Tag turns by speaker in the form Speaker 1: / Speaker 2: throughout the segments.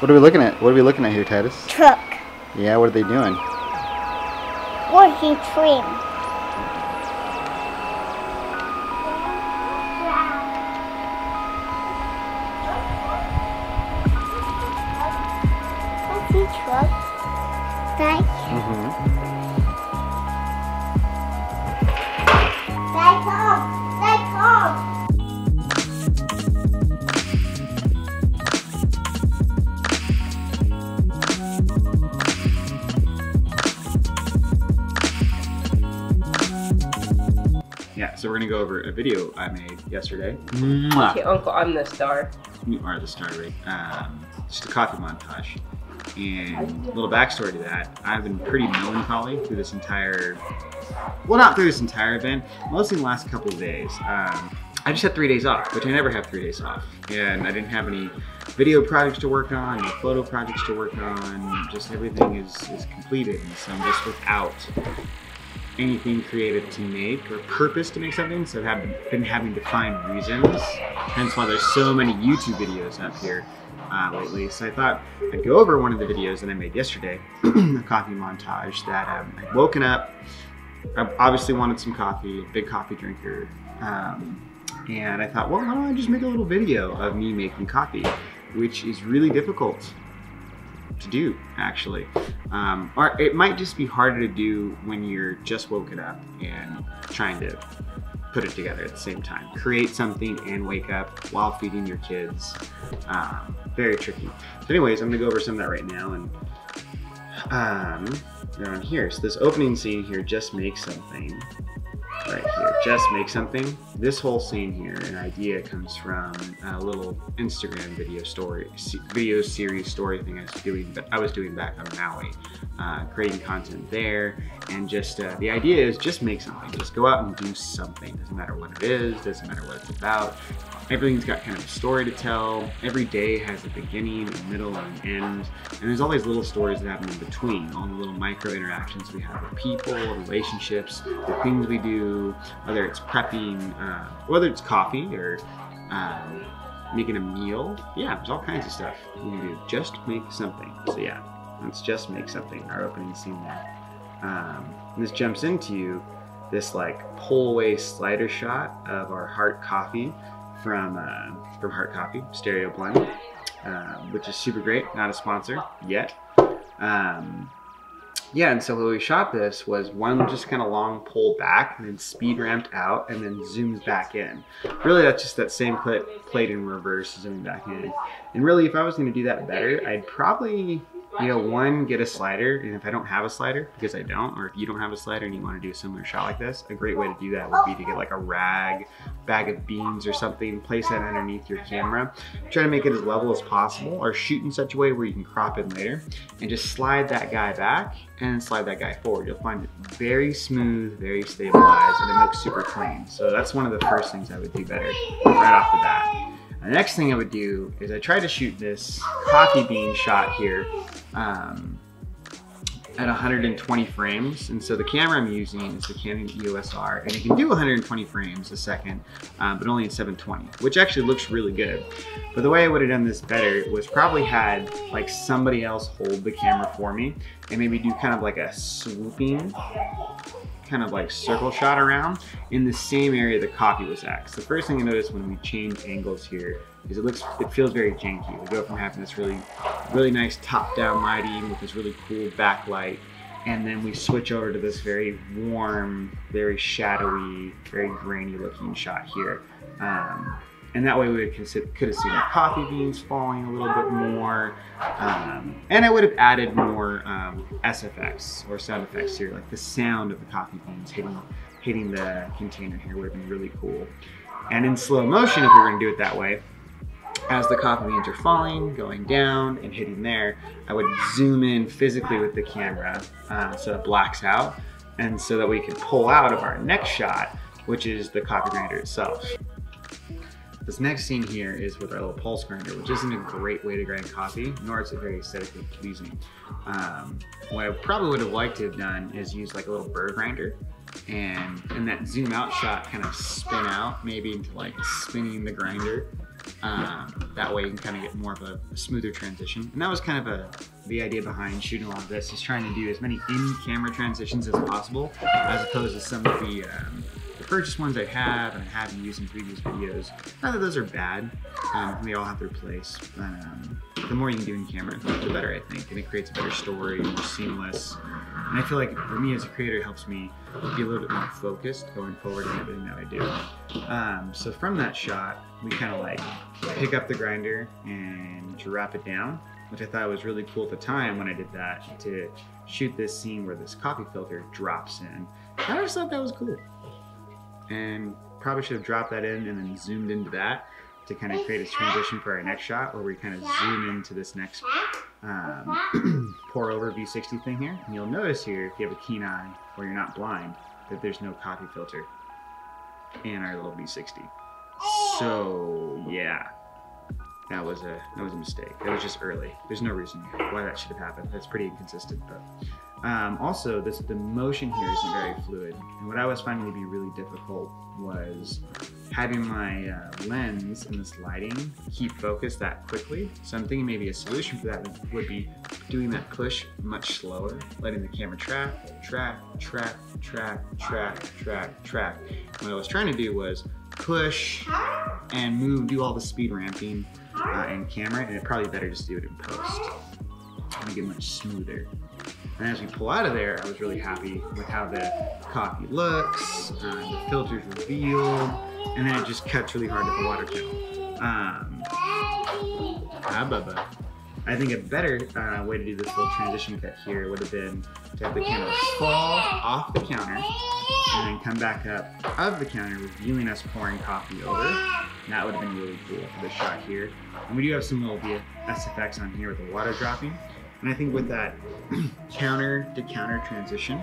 Speaker 1: What are we looking at? What are we looking at here, Titus?
Speaker 2: Truck.
Speaker 1: Yeah, what are they doing?
Speaker 2: Working trim. Truck? Dad,
Speaker 1: Mm-hmm. So we're gonna go over a video I made yesterday.
Speaker 3: Okay, Uncle, I'm the star.
Speaker 1: You are the star, right? Um, just a coffee montage. And a little backstory to that, I've been pretty melancholy through this entire, well, not through this entire event, mostly in the last couple of days. Um, I just had three days off, which I never have three days off. And I didn't have any video projects to work on, any photo projects to work on, just everything is, is completed. And so I'm just without anything creative to make or purpose to make something, so I've had- been having to find reasons. Hence why there's so many YouTube videos up here uh, lately. So I thought I'd go over one of the videos that I made yesterday, a coffee montage that um, I'd woken up, I obviously wanted some coffee, big coffee drinker, um, and I thought, well, why don't I just make a little video of me making coffee, which is really difficult to do actually. Um, or it might just be harder to do when you're just woken up and trying to put it together at the same time. Create something and wake up while feeding your kids um, very tricky. So anyways i'm gonna go over some of that right now and um, around here. So this opening scene here just makes something right here. Just make something. This whole scene here an idea comes from a little instagram video story video series story thing i was doing i was doing back on maui. Uh, creating content there and just uh, the idea is just make something. Just go out and do something. Doesn't matter what it is doesn't matter what it's about everything's got kind of a story to tell. Every day has a beginning a middle and an end. And there's all these little stories that happen in between. All the little micro interactions we have with people relationships the things we do whether it's prepping uh, whether it's coffee or um, making a meal. Yeah there's all kinds of stuff you can do. Just make something. So yeah let's just make something our opening scene there. Um, and this jumps into you, this like pull away slider shot of our heart coffee from uh, from Heart Coffee Stereo Blend, um, which is super great. Not a sponsor yet. Um, yeah, and so when we shot this was one just kind of long pull back and then speed ramped out and then zooms back in. Really, that's just that same clip played in reverse, zooming back in. And really, if I was going to do that better, I'd probably you know, one, get a slider, and if I don't have a slider, because I don't, or if you don't have a slider and you want to do a similar shot like this, a great way to do that would be to get like a rag, bag of beans or something, place that underneath your camera, try to make it as level as possible, or shoot in such a way where you can crop in later, and just slide that guy back and slide that guy forward. You'll find it very smooth, very stabilized, and it looks super clean. So that's one of the first things I would do better right off the bat. The next thing I would do is I try to shoot this coffee bean shot here um, at 120 frames. And so the camera I'm using is the Canon EOS R, and it can do 120 frames a second, um, but only in 720, which actually looks really good. But the way I would have done this better was probably had like somebody else hold the camera for me and maybe do kind of like a swooping kind of like circle shot around in the same area the coffee was at. So the first thing you notice when we change angles here is it looks, it feels very janky. We go from having this really, really nice top-down lighting with this really cool backlight, and then we switch over to this very warm, very shadowy, very grainy looking shot here. Um, and that way we could have seen the coffee beans falling a little bit more. Um, and I would have added more um, SFX or sound effects here, like the sound of the coffee beans hitting, hitting the container here would have been really cool. And in slow motion, if we were gonna do it that way, as the coffee beans are falling, going down and hitting there, I would zoom in physically with the camera uh, so it blacks out and so that we can pull out of our next shot, which is the coffee grinder itself. This next scene here is with our little pulse grinder, which isn't a great way to grind coffee, nor is it very aesthetically pleasing. Um, what I probably would have liked to have done is use like a little burr grinder and in that zoom out shot kind of spin out maybe into like spinning the grinder Um, that way you can kind of get more of a, a, smoother transition. And that was kind of a the idea behind shooting a lot of this is trying to do as many in-camera transitions as possible, as opposed to some of the um, the purchase ones I have and I have used in previous videos. Not that those are bad, um, they all have their place, but um, the more you can do in camera, the better I think, and it creates a better story, more seamless. And I feel like for me as a creator, it helps me be a little bit more focused going forward in everything that I do. Um, so from that shot, we kind of like pick up the grinder and drop it down, which I thought was really cool at the time when I did that to shoot this scene where this coffee filter drops in. I just thought that was cool. And probably should have dropped that in and then zoomed into that to kind of create a transition for our next shot where we kind of zoom into this next um, pour over V60 thing here. And you'll notice here, if you have a keen eye or you're not blind, that there's no copy filter in our little V60. So yeah, that was a that was a mistake. It was just early. There's no reason why that should have happened. That's pretty inconsistent, but um, also, this the motion here isn't very fluid. And what I was finding to be really difficult was having my uh, lens and this lighting keep focus that quickly. So I'm thinking maybe a solution for that would be doing that push much slower, letting the camera track, track, track, track, track, track, track. What I was trying to do was push and move, do all the speed ramping uh, in camera, and it probably better just do it in post. Make it much smoother. And as we pull out of there, I was really happy with how the coffee looks, uh, the filters revealed, and then it just cuts really hard to the water kettle. Um, ah, bubba. I think a better uh, way to do this little transition cut here would have been to have the camera fall off the counter and then come back up of the counter, revealing us pouring coffee over. And that would have been really cool for the shot here. And we do have some little VFX effects on here with the water dropping. And I think with that counter to counter transition,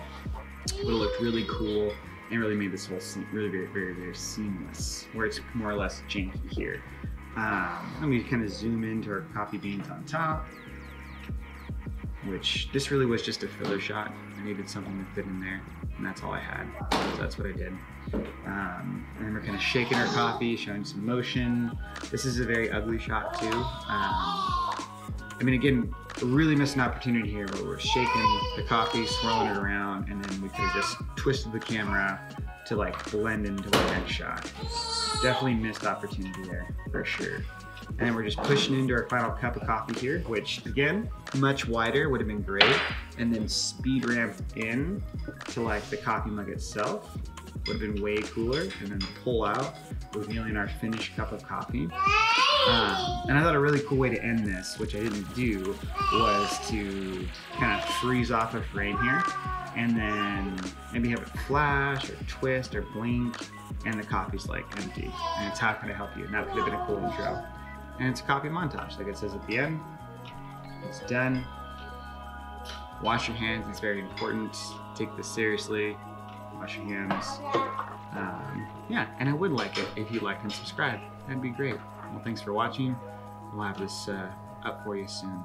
Speaker 1: it would have looked really cool and really made this whole scene really very, very, very seamless, where it's more or less janky here. Um, we kind of zoom into our coffee beans on top, which this really was just a filler shot. I needed something to fit in there, and that's all I had. So that's what I did. Um, and then we're kind of shaking our coffee, showing some motion. This is a very ugly shot too. Um, I mean, again, really missed an opportunity here where we're shaking the coffee, swirling it around, and then we could have just twisted the camera to like blend into the next shot. Definitely missed opportunity there, for sure. And then we're just pushing into our final cup of coffee here, which again, much wider would have been great. And then speed ramp in to like the coffee mug itself would have been way cooler. And then pull out, revealing our finished cup of coffee. Um, and I thought a really cool way to end this, which I didn't do, was to kind of freeze off a frame here and then maybe have it flash or twist or blink and the coffee's like empty and it's how can I help you and that could have been a cool intro. And it's a coffee montage like it says at the end. It's done. Wash your hands, it's very important. Take this seriously. Wash your hands. Um, yeah, and I would like it if you like and subscribe. That'd be great. Well, thanks for watching. We'll have this uh, up for you soon.